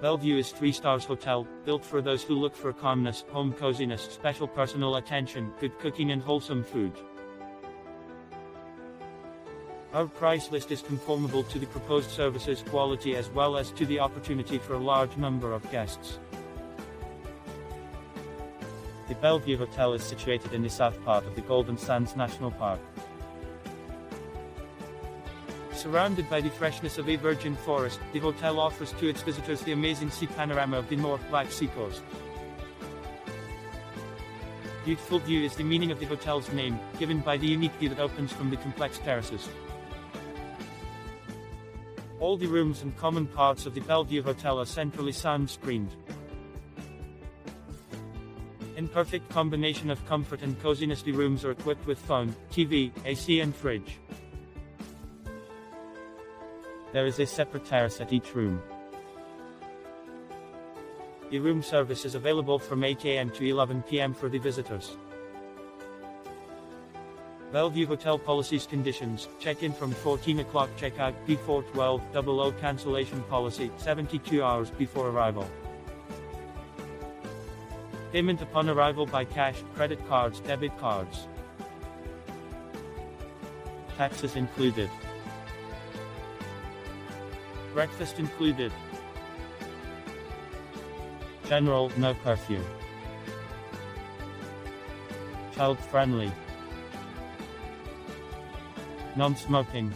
Bellevue is three stars hotel, built for those who look for calmness, home coziness, special personal attention, good cooking and wholesome food. Our price list is conformable to the proposed services quality as well as to the opportunity for a large number of guests. The Bellevue Hotel is situated in the south part of the Golden Sands National Park. Surrounded by the freshness of a virgin forest, the hotel offers to its visitors the amazing sea panorama of the North Black Sea coast. Beautiful view is the meaning of the hotel's name, given by the unique view that opens from the complex terraces. All the rooms and common parts of the Bellevue Hotel are centrally sound screened. In perfect combination of comfort and coziness the rooms are equipped with phone, TV, AC and fridge. There is a separate terrace at each room. The room service is available from 8 a.m. to 11 p.m. for the visitors. Bellevue Hotel Policies Conditions, check-in from 14 o'clock checkout, before 12, double O cancellation policy, 72 hours before arrival. Payment upon arrival by cash, credit cards, debit cards. Taxes included. Breakfast included. General, no curfew. Child friendly. Non-smoking.